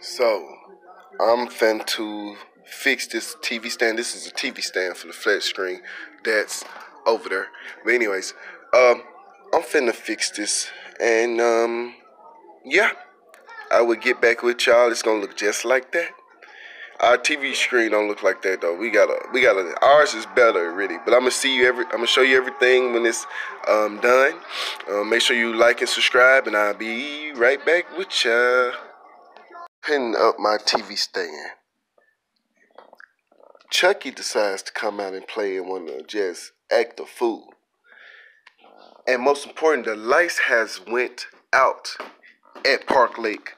So, I'm fin to fix this TV stand. This is a TV stand for the flat screen that's over there. But anyways, um, I'm finna fix this, and um, yeah, I will get back with y'all. It's gonna look just like that. Our TV screen don't look like that though. We got a, we got a. Ours is better really, but I'm gonna see you every. I'm gonna show you everything when it's um, done. Uh, make sure you like and subscribe, and I'll be right back with ya. Pinning up my TV stand. Chucky decides to come out and play and want to just act a fool. And most important, the lights has went out at Park Lake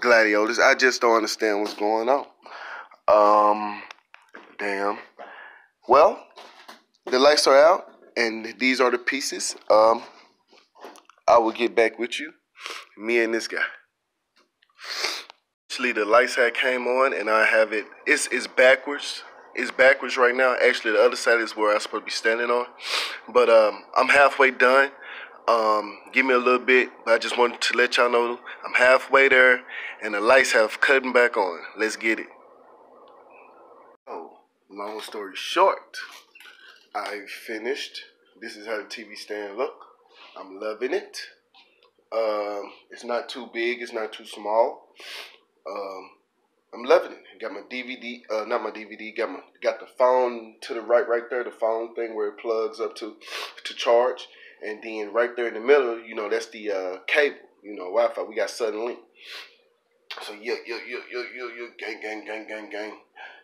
Gladiators. I just don't understand what's going on. Um, damn. Well, the lights are out, and these are the pieces. Um, I will get back with you, me and this guy. Actually, the lights had came on, and I have it. It's it's backwards. It's backwards right now. Actually, the other side is where I'm supposed to be standing on. But um, I'm halfway done. Um, give me a little bit. But I just wanted to let y'all know I'm halfway there, and the lights have cutting back on. Let's get it. Long story short, I finished. This is how the TV stand look. I'm loving it. Um, it's not too big. It's not too small. Um, I'm loving it. Got my DVD, uh, not my DVD. Got my got the phone to the right, right there. The phone thing where it plugs up to to charge, and then right there in the middle, you know, that's the uh, cable. You know, Wi-Fi. We got Suddenlink. So yeah, yeah, yeah, yeah, yeah, yeah, gang, gang, gang, gang,